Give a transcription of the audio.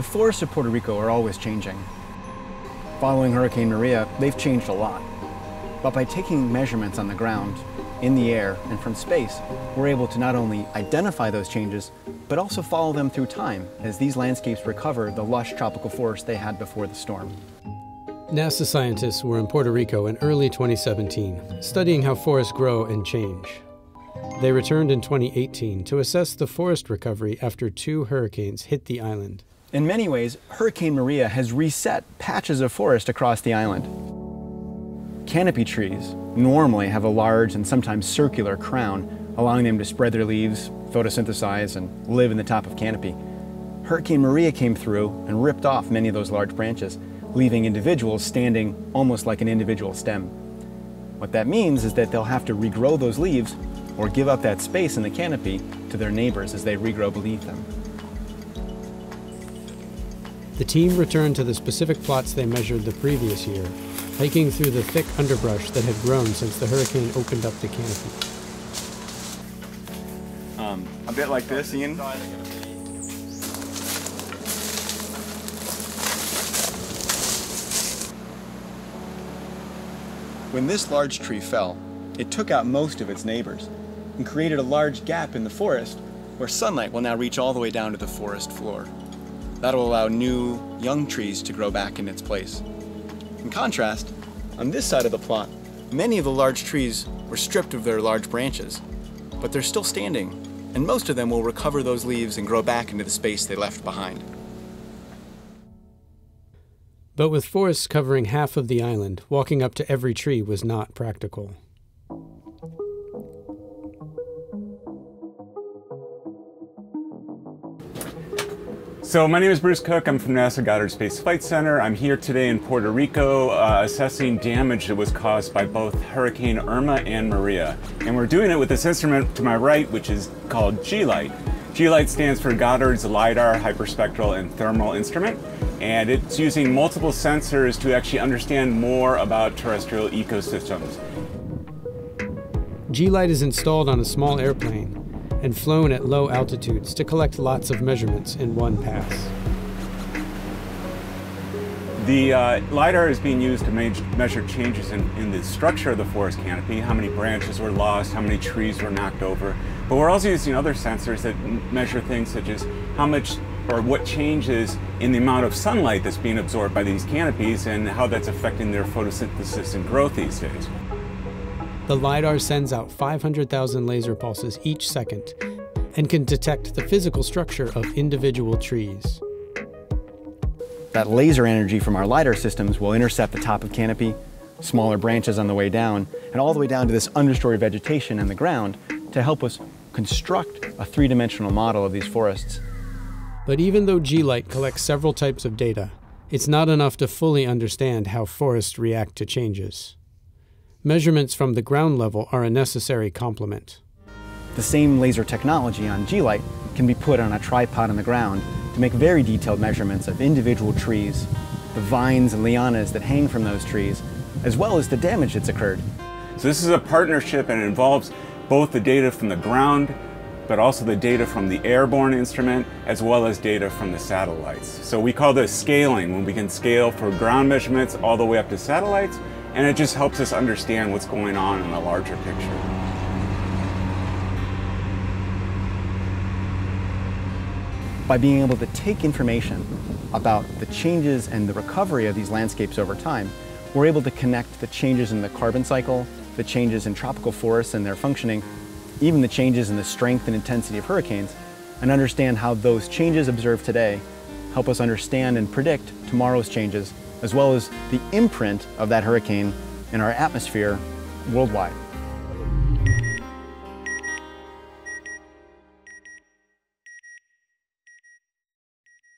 The forests of Puerto Rico are always changing. Following Hurricane Maria, they've changed a lot. But by taking measurements on the ground, in the air, and from space, we're able to not only identify those changes, but also follow them through time as these landscapes recover the lush tropical forest they had before the storm. NASA scientists were in Puerto Rico in early 2017, studying how forests grow and change. They returned in 2018 to assess the forest recovery after two hurricanes hit the island. In many ways, Hurricane Maria has reset patches of forest across the island. Canopy trees normally have a large and sometimes circular crown, allowing them to spread their leaves, photosynthesize, and live in the top of canopy. Hurricane Maria came through and ripped off many of those large branches, leaving individuals standing almost like an individual stem. What that means is that they'll have to regrow those leaves or give up that space in the canopy to their neighbors as they regrow beneath them. The team returned to the specific plots they measured the previous year, hiking through the thick underbrush that had grown since the hurricane opened up the canopy. Um, a bit like this, Ian. When this large tree fell, it took out most of its neighbors and created a large gap in the forest where sunlight will now reach all the way down to the forest floor. That'll allow new, young trees to grow back in its place. In contrast, on this side of the plot, many of the large trees were stripped of their large branches, but they're still standing, and most of them will recover those leaves and grow back into the space they left behind. But with forests covering half of the island, walking up to every tree was not practical. So my name is Bruce Cook. I'm from NASA Goddard Space Flight Center. I'm here today in Puerto Rico uh, assessing damage that was caused by both Hurricane Irma and Maria. And we're doing it with this instrument to my right, which is called G-LiHT. G-LiHT stands for Goddard's LiDAR Hyperspectral and Thermal Instrument. And it's using multiple sensors to actually understand more about terrestrial ecosystems. G-LiHT is installed on a small airplane and flown at low altitudes to collect lots of measurements in one pass. The uh, LiDAR is being used to measure changes in, in, the structure of the forest canopy, how many branches were lost, how many trees were knocked over. But we're also using other sensors that measure things such as how much or what changes in the amount of sunlight that's being absorbed by these canopies and how that's affecting their photosynthesis and growth these days. The LiDAR sends out 500,000 laser pulses each second and can detect the physical structure of individual trees. That laser energy from our LiDAR systems will intercept the top of canopy, smaller branches on the way down, and all the way down to this understory vegetation and the ground to help us construct a three-dimensional model of these forests. But even though G-LiHT collects several types of data, it's not enough to fully understand how forests react to changes. Measurements from the ground level are a necessary complement. The same laser technology on G-LiHT can be put on a tripod on the ground to make very detailed measurements of individual trees, the vines and lianas that hang from those trees, as well as the damage that's occurred. So this is a partnership and it involves both the data from the ground, but also the data from the airborne instrument, as well as data from the satellites. So we call this scaling, when we can scale for ground measurements all the way up to satellites, and it just helps us understand what's going on in the larger picture. By being able to take information about the changes and the recovery of these landscapes over time, we're able to connect the changes in the carbon cycle, the changes in tropical forests and their functioning, even the changes in the strength and intensity of hurricanes, and understand how those changes observed today help us understand and predict tomorrow's changes as well as the imprint of that hurricane in our atmosphere worldwide.